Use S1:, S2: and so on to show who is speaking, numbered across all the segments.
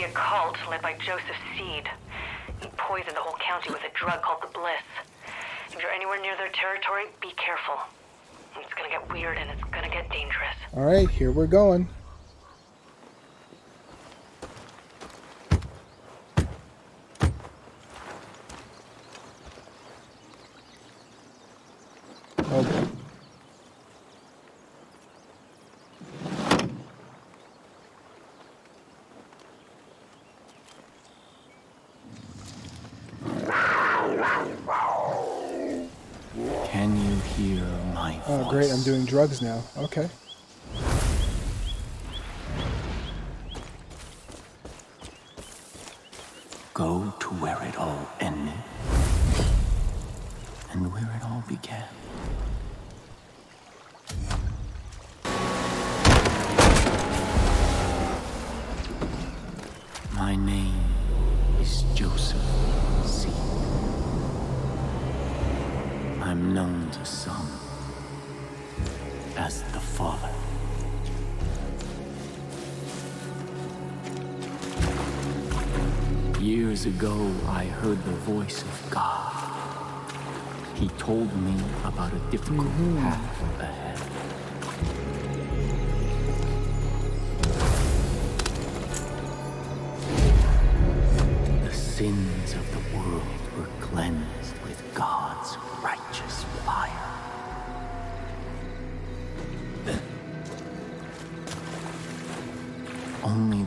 S1: be a cult led by Joseph Seed. He poisoned the whole county with a drug called the Bliss. If you're anywhere near their territory, be careful. It's gonna get weird and it's gonna get dangerous.
S2: Alright, here we're going. Oh.
S3: Can you hear my voice?
S2: Oh, great, I'm doing drugs now. Okay.
S3: Go to where it all ended and where it all began. My name is Joseph Seed. I'm known to some as the Father. Years ago, I heard the voice of God. He told me about a difficult mm-hmm. path ahead. The sins of the world were cleansed with God's righteous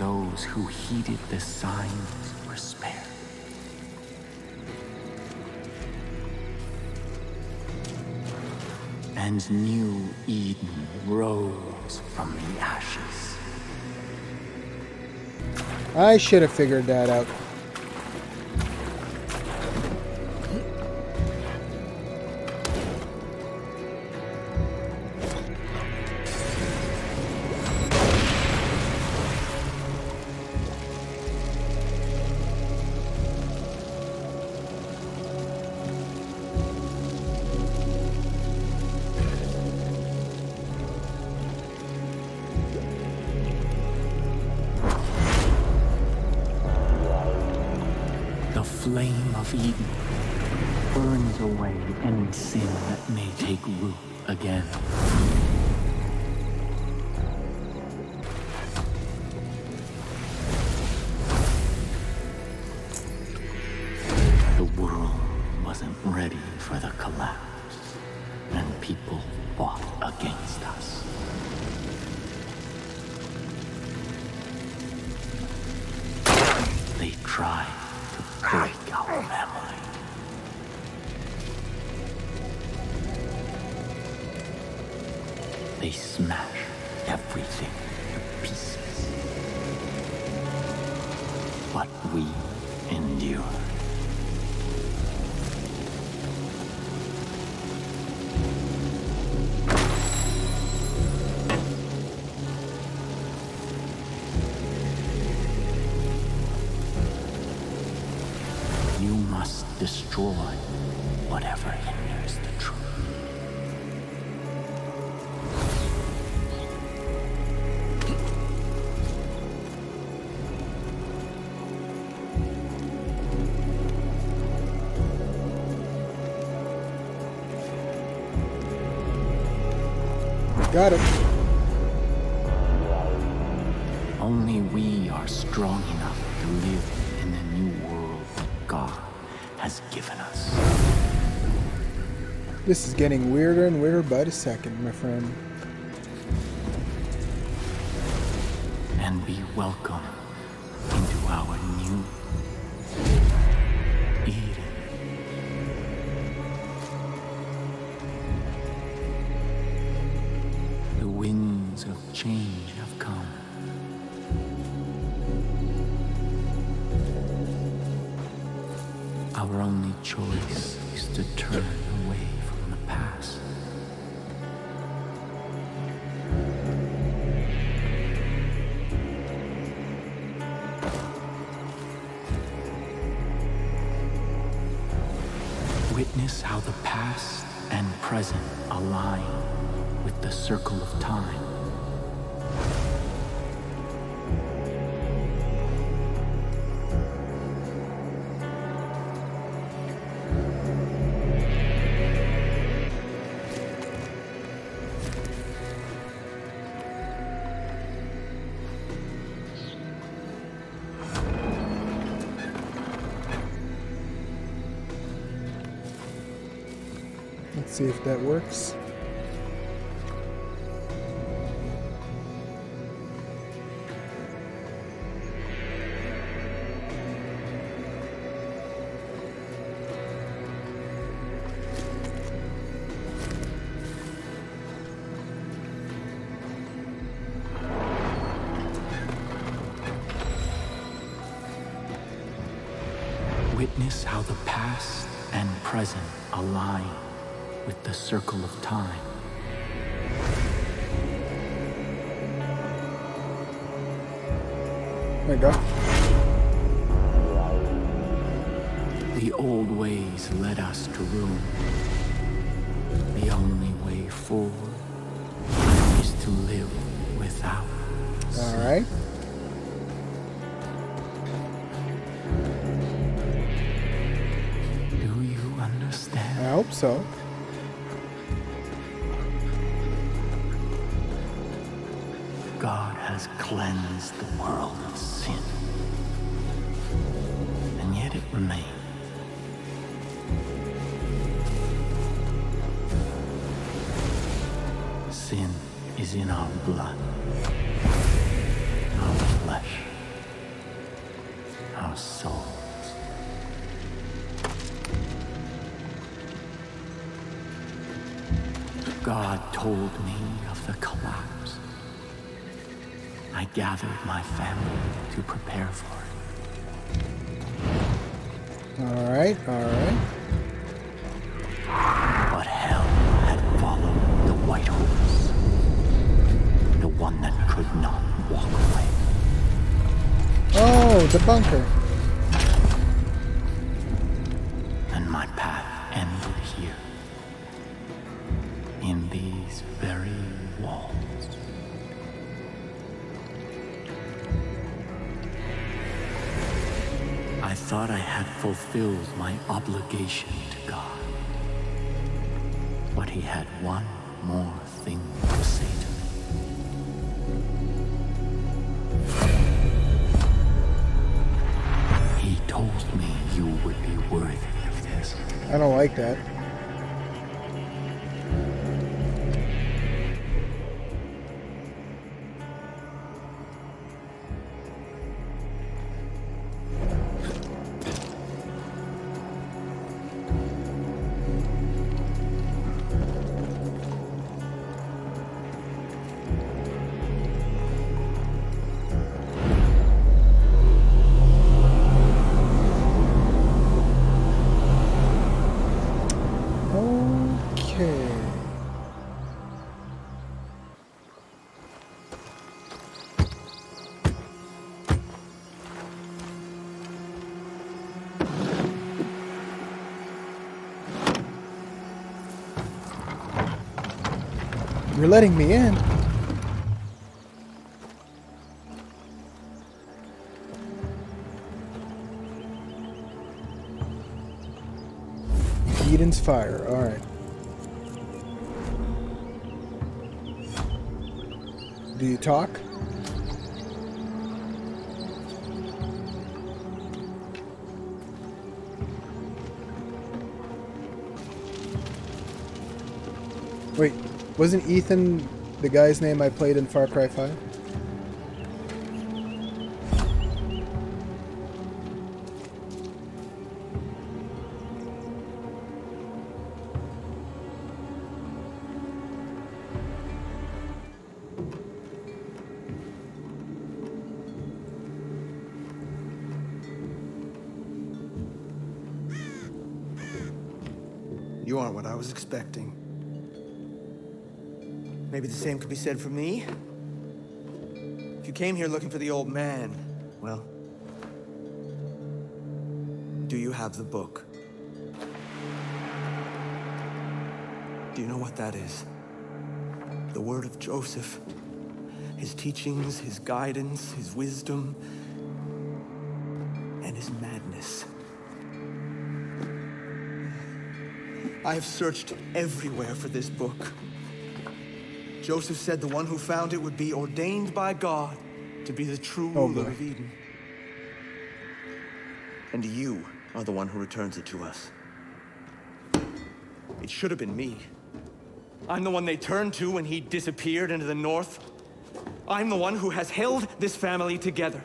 S3: those who heeded the signs were spared. And new Eden rose from the ashes.
S2: I should have figured that out.
S3: Flame of Eden burns away any sin that may take root again. The world wasn't ready for the collapse, and people fought against us. They smash everything to pieces. But we endure. You must destroy whatever hinders the truth.
S2: Got it.
S3: Only we are strong enough to live in the new world that God has given us.
S2: This is getting weirder and weirder by the second, my friend.
S3: And be welcome winds of change have come. Our only choice is to turn away from the past. Witness how the past and present align with the circle of time.
S2: See if that works.
S3: Witness how the past and present align with the circle of time.
S2: There you go.
S3: The old ways led us to ruin. The only way forward is to live without.
S2: All right.
S3: Do you understand?
S2: I hope so.
S3: God has cleansed the world of sin. And yet it remains. Sin is in our blood, our flesh, our souls. God told me of the collapse. I gathered my family to prepare for it.
S2: All right. All right.
S3: But hell had followed the white horse. The one that could not walk away.
S2: Oh, the bunker.
S3: Thought I had fulfilled my obligation to God. But he had one more thing to say to me. He told me you would be worthy of this.
S2: I don't like that. You're letting me in. Eden's fire. All right. Do you talk? Wait, wasn't Ethan the guy's name I played in Far Cry 5?
S4: You aren't what I was expecting. Maybe the same could be said for me. If you came here looking for the old man, well, do you have the book? Do you know what that is? The word of Joseph. His teachings, his guidance, his wisdom, and his madness. I have searched everywhere for this book. Joseph said the one who found it would be ordained by God to be the true
S2: Oh,
S4: ruler
S2: boy.
S4: of Eden. And you are the one who returns it to us. It should have been me. I'm the one they turned to when he disappeared into the north. I'm the one who has held this family together.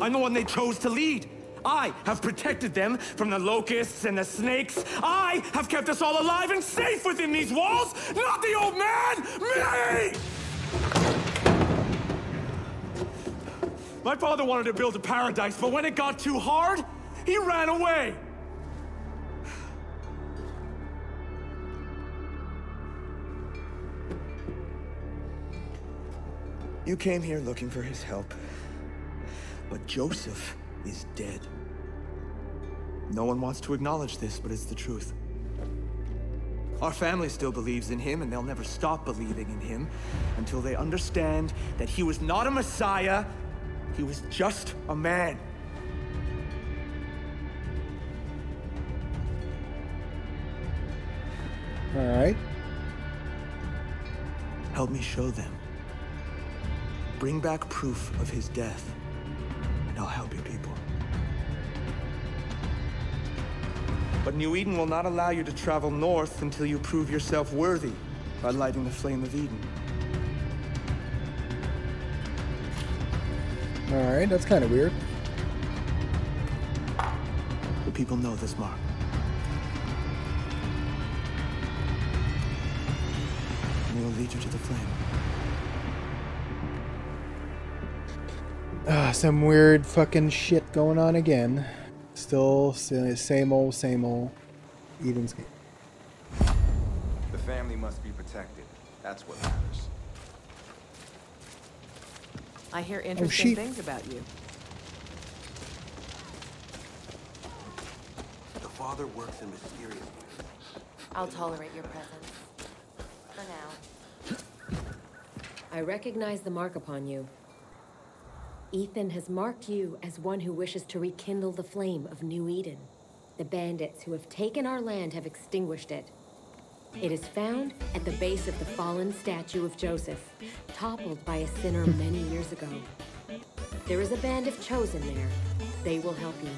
S4: I'm the one they chose to lead. I have protected them from the locusts and the snakes. I have kept us all alive and safe within these walls, not the old man, me! My father wanted to build a paradise, but when it got too hard, he ran away. You came here looking for his help. But Joseph is dead. No one wants to acknowledge this, but it's the truth. Our family still believes in him, and they'll never stop believing in him until they understand that he was not a messiah, he was just a man.
S2: All right.
S4: Help me show them. Bring back proof of his death, and I'll help your people. But New Eden will not allow you to travel north until you prove yourself worthy by lighting the flame of Eden.
S2: All right. That's kind of weird.
S4: The people know this mark. And they will lead you to the flame.
S2: Ah, some weird fucking shit going on again. Still same old, same old. Eden's Gate.
S5: The family must be protected. That's what matters.
S6: I hear interesting
S2: shit.
S6: things about you.
S5: The father works in mysterious ways.
S7: I'll tolerate your presence. For now. I recognize the mark upon you. Ethan has marked you as one who wishes to rekindle the flame of New Eden. The bandits who have taken our land have extinguished it. It is found at the base of the fallen statue of Joseph, toppled by a sinner many years ago. There is a band of chosen there. They will help you.